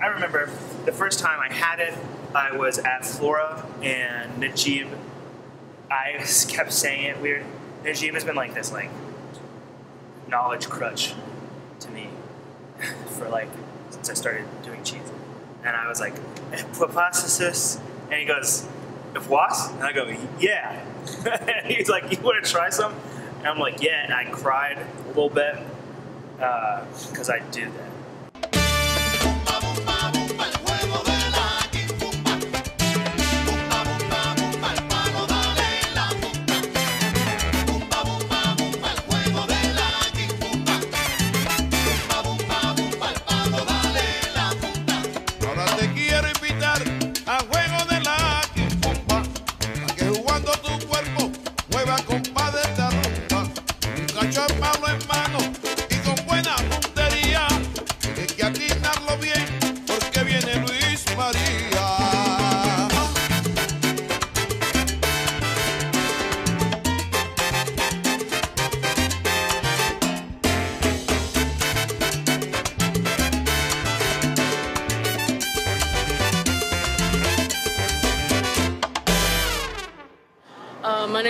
I remember the first time I had it, I was at Flora and Najib. I kept saying it weird. Najib has been like this, like knowledge crutch to me for like since I started doing cheese. And I was like, hypothesis, and he goes, if what? And I go, yeah. and he's like, you want to try some? And I'm like, yeah. And I cried a little bit uh, because I do that.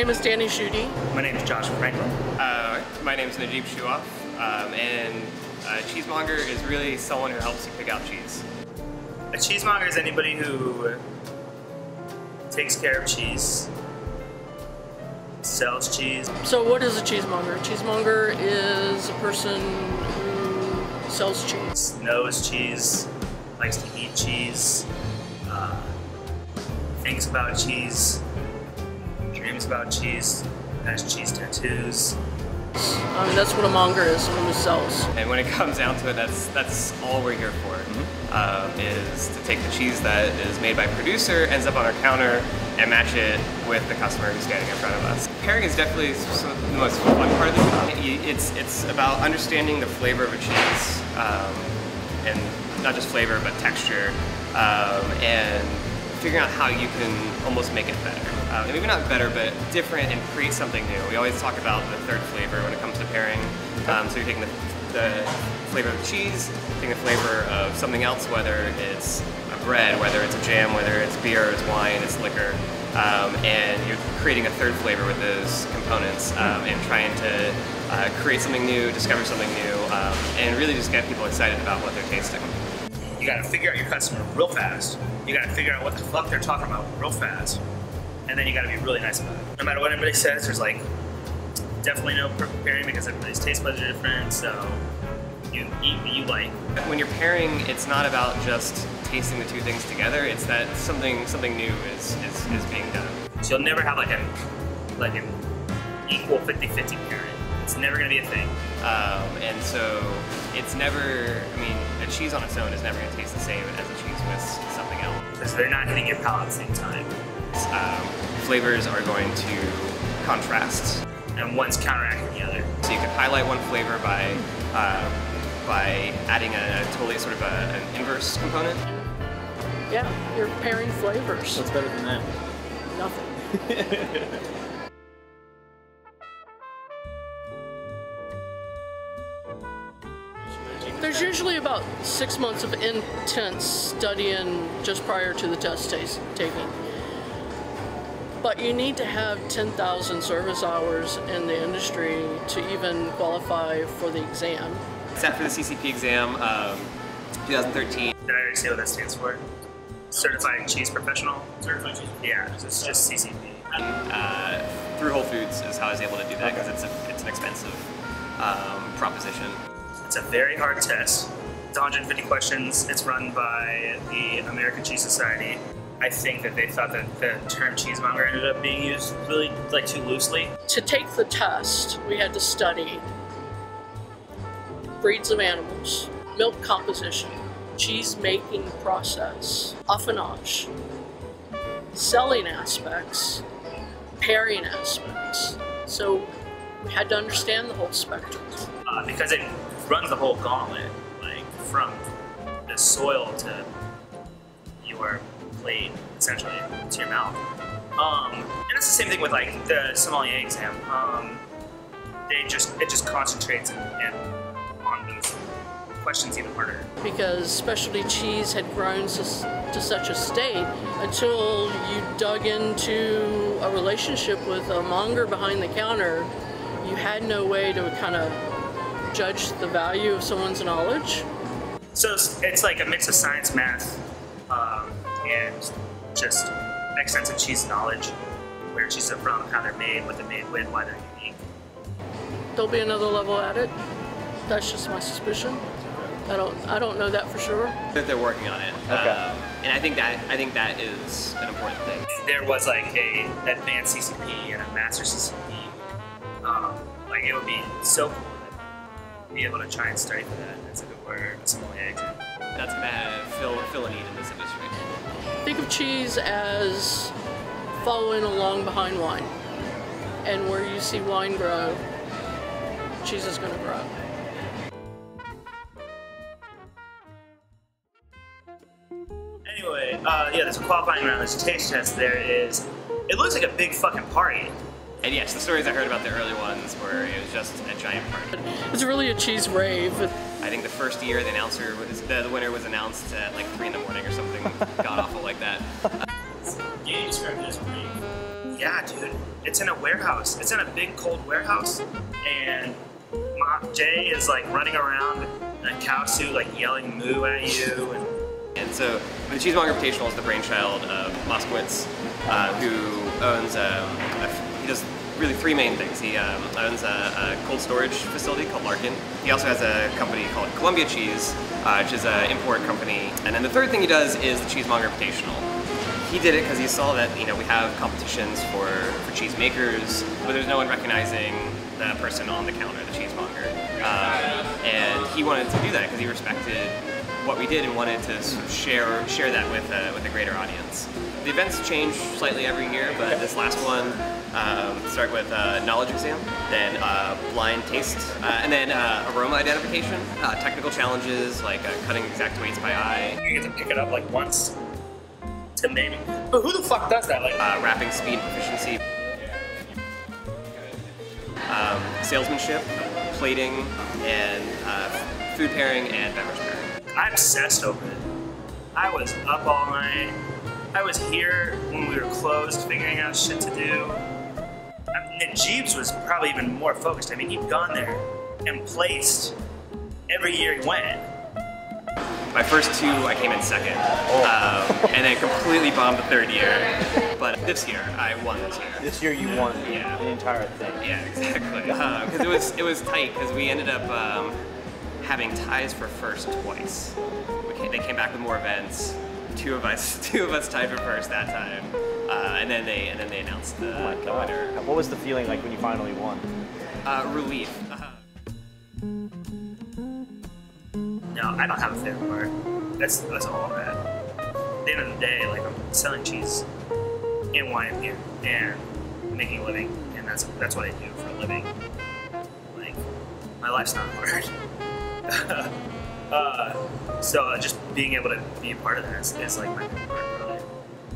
Name is Danny Schutte. My name is Josh Franklin. Uh, my name is Najib Shuoff, um, and a cheesemonger is really someone who helps you pick out cheese. A cheesemonger is anybody who takes care of cheese, sells cheese. So, what is a cheesemonger? A cheesemonger is a person who sells cheese. knows cheese, likes to eat cheese, uh, thinks about cheese, dreams about cheese, has cheese tattoos. I mean, that's what a monger is, someone who sells. And when it comes down to it, that's that's all we're here for. Um, is to take the cheese that is made by producer, ends up on our counter, and match it with the customer who's standing in front of us. Pairing is definitely the most fun part of the job. It's it's about understanding the flavor of a cheese, um, and not just flavor but texture, um, and figuring out how you can almost make it better. Uh, maybe not better, but different and create something new. We always talk about the third flavor when it comes to pairing. Um, so you're taking the, the flavor of cheese, taking the flavor of something else, whether it's a bread, whether it's a jam, whether it's beer, it's wine, it's liquor, um, and you're creating a third flavor with those components um, and trying to uh, create something new, discover something new, um, and really just get people excited about what they're tasting. You gotta figure out your customer real fast. You gotta figure out what the fuck they're talking about real fast. And then you gotta be really nice about it. No matter what anybody says, there's like definitely no perfect pairing because everybody's taste buds are different, so you eat what you like. When you're pairing, it's not about just tasting the two things together. It's that something something new is, is, is being done. So you'll never have like an like an equal 50-50 pairing. It's never gonna be a thing. Um, and so it's never, I mean, a cheese on its own is never going to taste the same as a cheese with something else. Because they're not hitting your palate at the same time. Um, flavors are going to contrast. And one's counteracting the other. So you can highlight one flavor by uh, by adding a, totally sort of a, an inverse component. Yeah, you're pairing flavors. What's better than that? Nothing. There's usually about six months of intense studying just prior to the test tas- taking. But you need to have 10,000 service hours in the industry to even qualify for the exam. Sat for the CCP exam, um, 2013. Did I already say what that stands for? Certified Cheese Professional? Certified Cheese Yeah, it's just CCP. Uh, through Whole Foods is how I was able to do that because it's, a, it's an expensive um, proposition. It's a very hard test. It's 150 questions. It's run by the American Cheese Society. I think that they thought that the term cheesemonger ended up being used really like too loosely. To take the test, we had to study breeds of animals, milk composition, cheese making process, affinage, selling aspects, pairing aspects. So we had to understand the whole spectrum. uh, because it runs the whole gauntlet, like from the soil to your plate, essentially, to your mouth. Um, and it's the same thing with like the sommelier exam. Um, they just it just concentrates in, in, on those questions even harder. because specialty cheese had grown to, to such a state until you dug into a relationship with a monger behind the counter. You had no way to kind of judge the value of someone's knowledge. So it's, it's like a mix of science, math, um, and just extensive cheese knowledge, where cheeses are from, how they're made, what they're made with, why they're unique. There'll be another level at it. That's just my suspicion. I don't I don't know that for sure. That they're working on it. Okay. Um, and I think that I think that is an important thing. There was like a advanced CCP and a master CCP. Um, like it would be so cool to be able to try and study for that as if it were a sommelier exam. That's gonna fill fill a need in this industry. Think of cheese as following along behind wine. And where you see wine grow, cheese is going to grow. Anyway, uh, yeah, there's a qualifying round, there's a taste test, there is. It looks like a big fucking party. And yes, the stories I heard about the early ones were it was just a giant party. It's really a cheese rave. I think the first year the announcer was the, the winner was announced at like three in the morning or something god awful like that. Yeah, you described it as Yeah, dude. It's in a warehouse. It's in a big cold warehouse. And Mom Jay is like running around in a cow suit, like yelling moo at you. And And so the Cheesemonger Invitational is the brainchild of Moskowitz, uh, who owns, um, a, he does really three main things. He um, owns a, a cold storage facility called Larkin. He also has a company called Columbia Cheese, uh, which is an import company. And then the third thing he does is the Cheesemonger Invitational. He did it because he saw that you know we have competitions for, for cheese makers, but there's no one recognizing the person on the counter, the cheesemonger. Um, and he wanted to do that because he respected what we did and wanted to sort of share share that with a, with a greater audience. The events change slightly every year, but this last one um, started with uh, knowledge exam, then uh, blind taste, uh, and then uh, aroma identification, uh, technical challenges like uh, cutting exact weights by eye, you get to pick it up like once to maybe. But who the fuck does that? Like, uh, wrapping speed proficiency, um, salesmanship, plating, and uh, food pairing and beverage pairing. I obsessed over it. I was up all night. I was here when we were closed, figuring out shit to do. I mean, Jeeves was probably even more focused. I mean, he'd gone there and placed every year he went. My first two, I came in second, um, and then completely bombed the third year. But this year, I won this year. This year you won Yeah. the entire thing. Yeah, exactly. Because it was it was tight because we ended up um, having ties for first twice. We came, they came back with more events. Two of us two of us tied for first that time, uh, and then they and then they announced the, Oh the winner. What was the feeling like when you finally won? Uh, relief. Uh, No, I don't have a favorite part. That's that's all of that. At the end of the day, like I'm selling cheese and wine and beer and making a living, and that's that's what I do for a living. Like my life's not hard. uh, so uh, just being able to be a part of that is, is like my favorite part.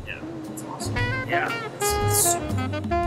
Yeah, it's awesome. Yeah, it's, it's super.